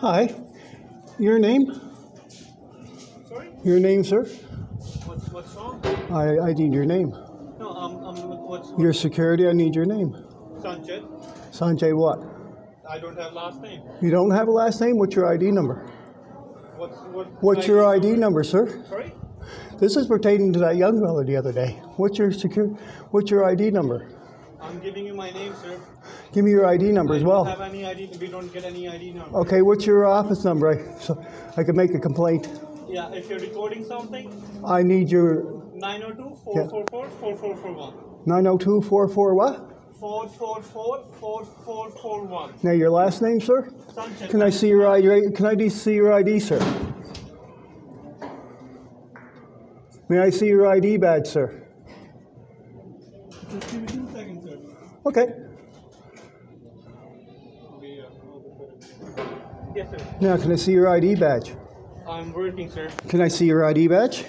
Hi. Your name? Sorry? Your name, sir? What's what's wrong? I, I need your name. No, um, um, what's Your security, I need your name. Sanjay? Sanjay what? I don't have last name. You don't have a last name? What's your ID number? What's what? What's your ID number, sir? Sorry? This is pertaining to that young fella the other day. What's your secure what's your ID number? I'm giving you my name, sir. Give me your ID number I as don't well. have any ID. We don't get any ID number. Okay, what's your office number? I, so I can make a complaint. Yeah, if you're recording something, I need your 902 444 4441. 90244 what? 444 4441. Now your last name, sir? Sanjay. Can I see your ID? Can I see your ID, sir? May I see your ID badge, sir? Just give me two seconds, sir. Okay. Yes, sir. Now, can I see your ID badge? I'm working, sir. Can I see your ID badge?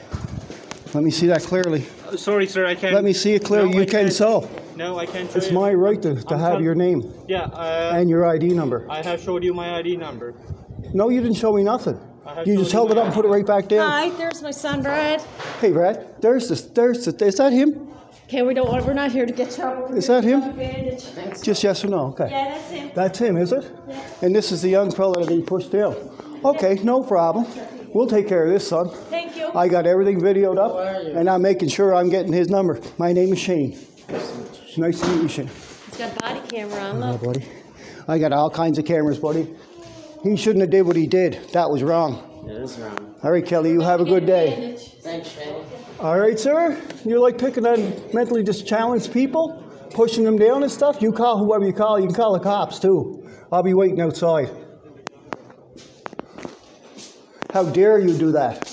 Let me see that clearly. Uh, sorry, sir. I can't. Let me see it clear. No, you I can can't. so. No, I can't. It's you. my right to, to I'm have your name Yeah, uh, and your ID number. I have showed you my ID number. No, you didn't show me nothing. You just held it up and put it right back down. Hi, there's my son, Brad. Hey, Brad. There's this. There's the, Is that him? Okay, we don't want. We're not here to get trouble. We're Is that him? take. Just yes or no? Okay. Yeah, that's him. That's him, is it? Yeah. And this is the young fellow that he pushed down. Okay, no problem. We'll take care of this, son. Thank you. I got everything videoed up, and I'm making sure I'm getting his number. My name is Shane. Nice to meet you, Shane. He's got body camera on. Oh, Look. buddy. I got all kinds of cameras, buddy. He shouldn't have did what he did. That was wrong. It is wrong. All right, Kelly, you have a good day. Thanks, Shane. All right, sir. You like picking on mentally just challenged people, pushing them down and stuff? You call whoever you call. You can call the cops too. I'll be waiting outside. How dare you do that?